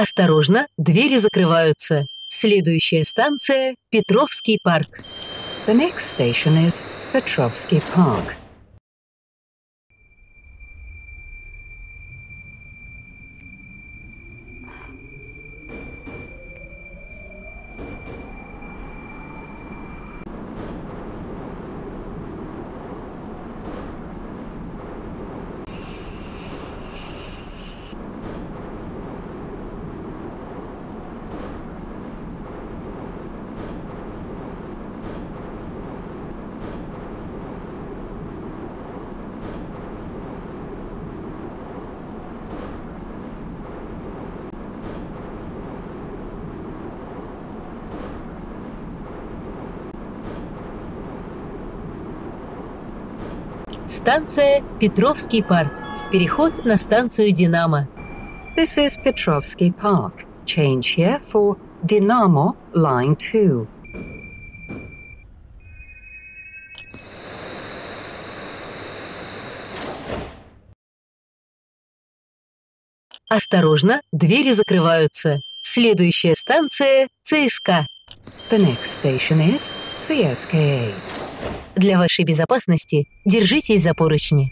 Осторожно, двери закрываются. Следующая станция – Петровский парк. The next station is Petrovsky Park. Станция Петровский парк. Переход на станцию Динамо. This is Petrovsky Park. Change here for Dynamo Line 2. Осторожно, двери закрываются. Следующая станция – ЦСКА. The next station is CSKA. Для вашей безопасности держитесь за поручни.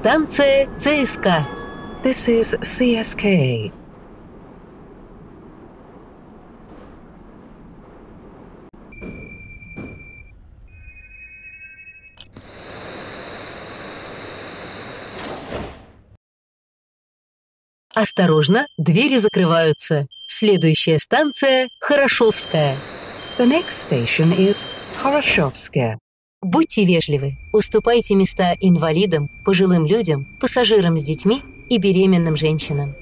Станция ЦСКА. This is CSKA. Осторожно, двери закрываются. Следующая станция – Хорошовская. The next station is Horoshovskaya. Будьте вежливы, уступайте места инвалидам, пожилым людям, пассажирам с детьми и беременным женщинам.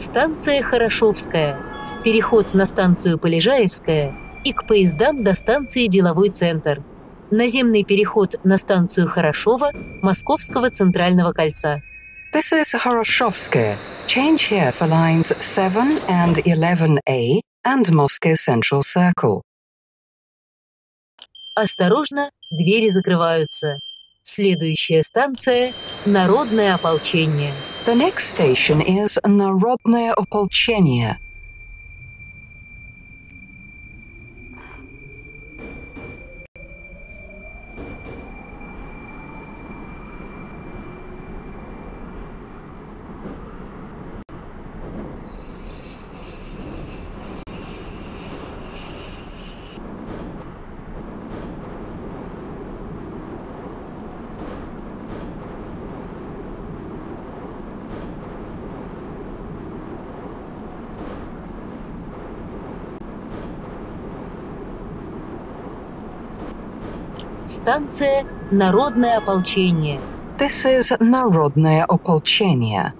Станция Хорошовская. Переход на станцию Полежаевская и к поездам до станции Деловой центр. Наземный переход на станцию Хорошова Московского центрального кольца. This is Horoshovskaya. Change here for lines 7 and 11A and Moscow Central Circle. Осторожно, двери закрываются. Следующая станция – Народное ополчение. The next station is Narodное Opolchenie. Станция Народное ополчение. This is Народное Opolchenie.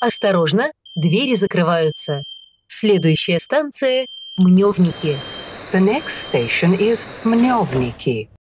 Осторожно, двери закрываются. Следующая станция – Мневники. The next station is Mnyovniki.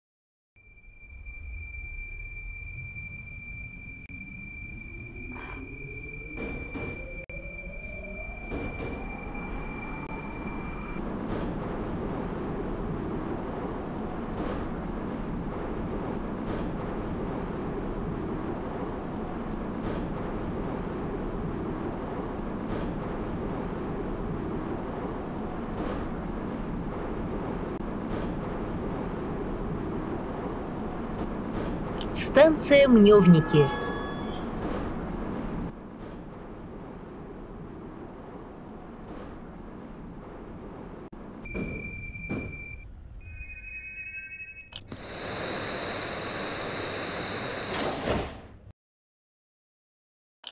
Станция Мневники.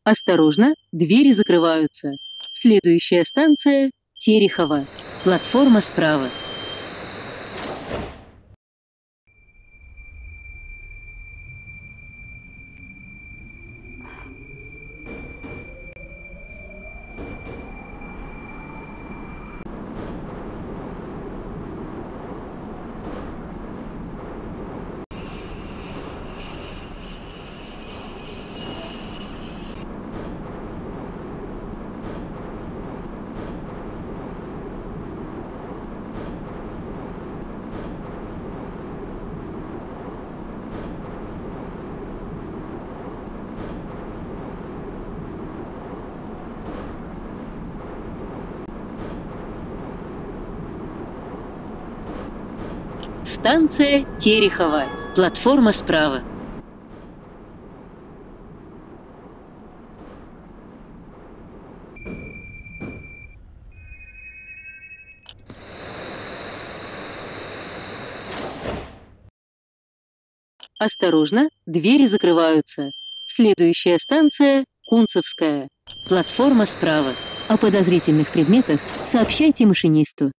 Осторожно, двери закрываются. Следующая станция – Терехова. Платформа справа. Станция Терехова. Платформа справа. Осторожно, двери закрываются. Следующая станция – Кунцевская. Платформа справа. О подозрительных предметах сообщайте машинисту.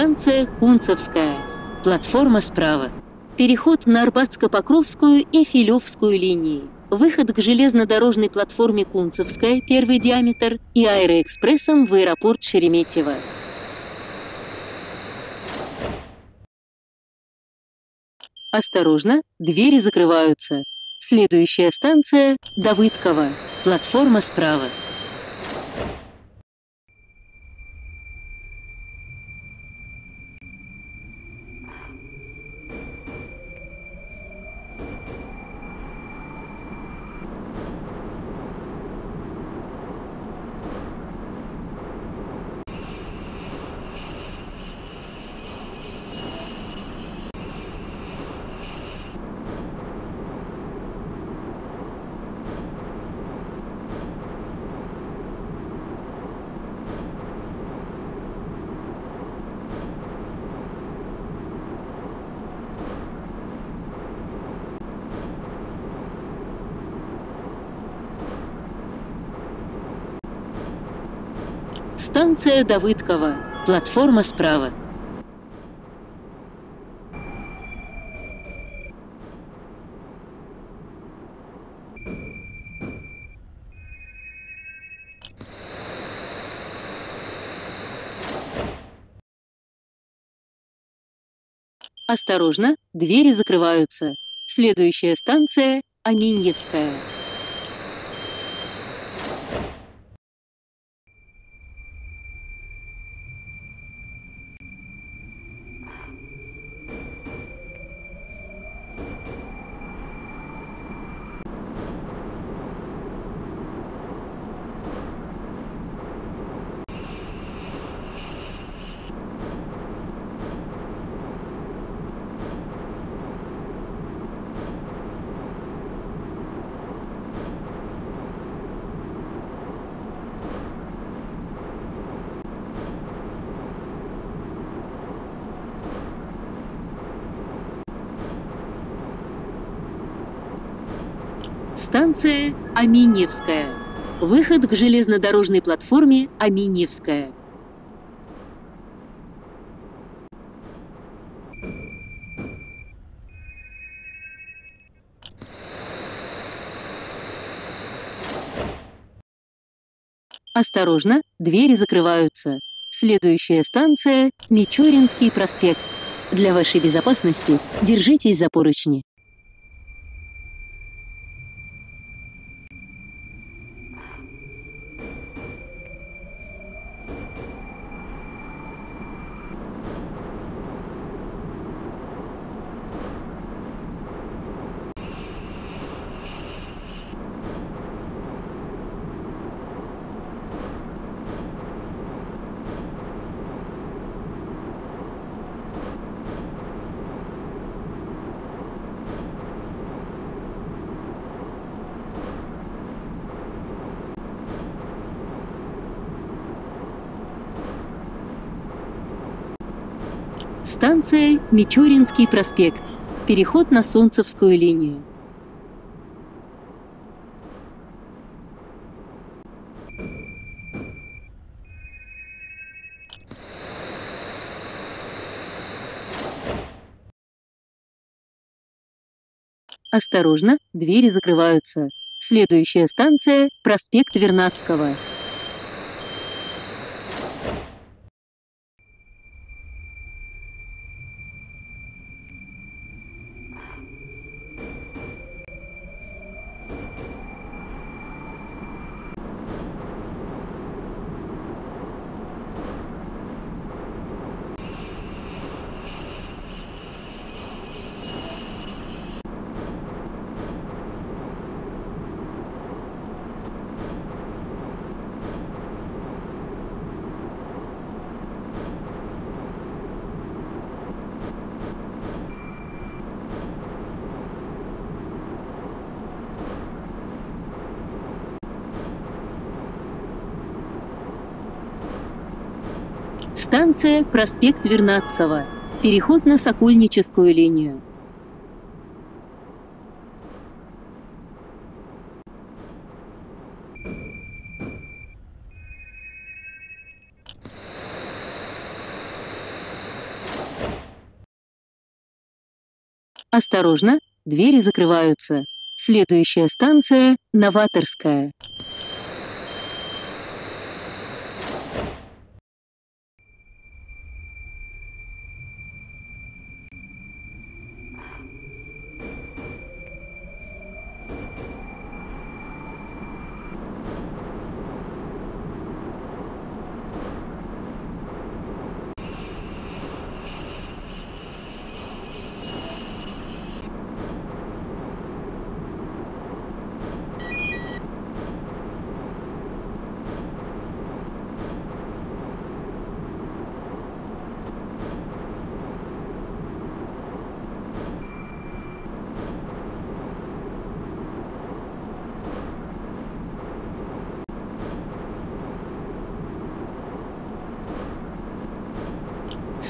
Станция Кунцевская. Платформа справа. Переход на Арбатско-Покровскую и Филевскую линии. Выход к железнодорожной платформе Кунцевская, первый диаметр, и аэроэкспрессом в аэропорт Шереметьево. Осторожно, двери закрываются. Следующая станция – Давыдково. Платформа справа. Станция Давыдково. Платформа справа. Осторожно, двери закрываются. Следующая станция – Аминьевская. Станция Аминьевская. Выход к железнодорожной платформе Аминьевская. Осторожно, двери закрываются. Следующая станция – Мичуринский проспект. Для вашей безопасности держитесь за поручни. Станция Мичуринский проспект. Переход на Солнцевскую линию. Осторожно, двери закрываются. Следующая станция – проспект Вернадского. Станция проспект Вернадского. Переход на Сокольническую линию. Осторожно, двери закрываются. Следующая станция – Новаторская.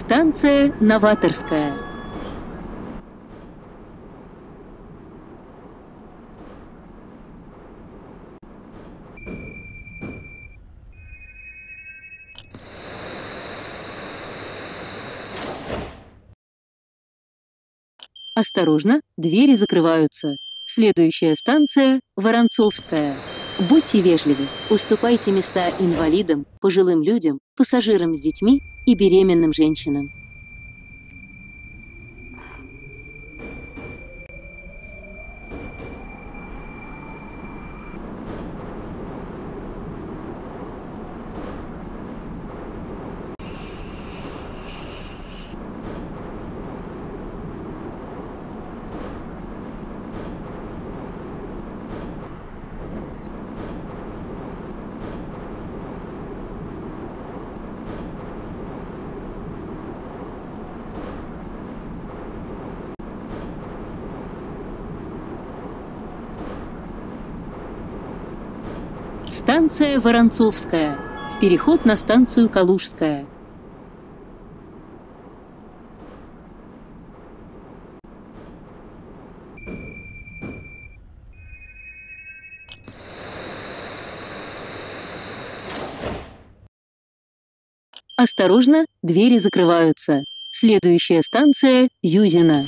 Станция Новаторская. Осторожно, двери закрываются. Следующая станция – Воронцовская. Будьте вежливы, уступайте места инвалидам, пожилым людям, пассажирам с детьми и беременным женщинам. Станция Воронцовская. Переход на станцию Калужская. Осторожно, двери закрываются. Следующая станция – Зюзина.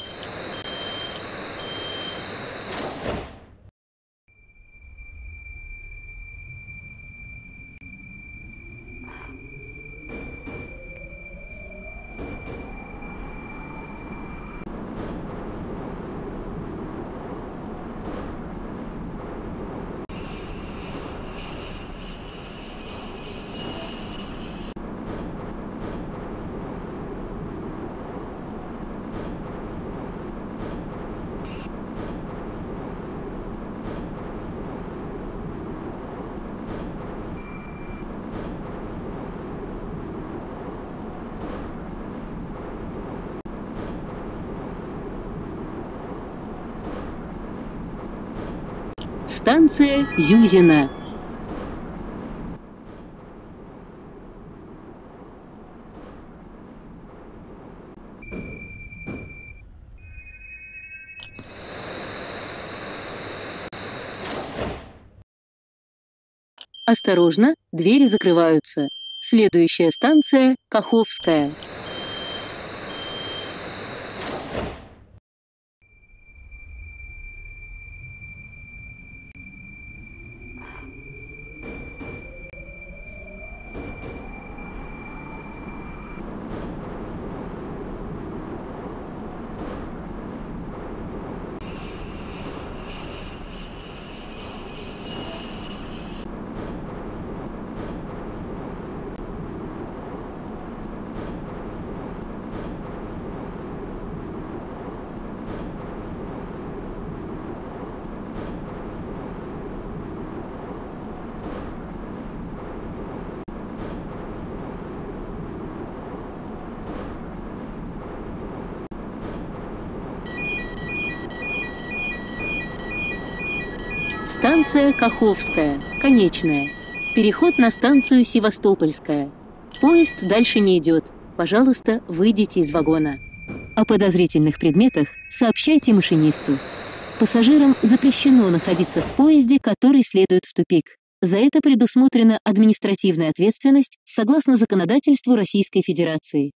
Станция Зюзина. Осторожно, двери закрываются. Следующая станция – Каховская. Станция Каховская, конечная. Переход на станцию Севастопольская. Поезд дальше не идет. Пожалуйста, выйдите из вагона. О подозрительных предметах сообщайте машинисту. Пассажирам запрещено находиться в поезде, который следует в тупик. За это предусмотрена административная ответственность согласно законодательству Российской Федерации.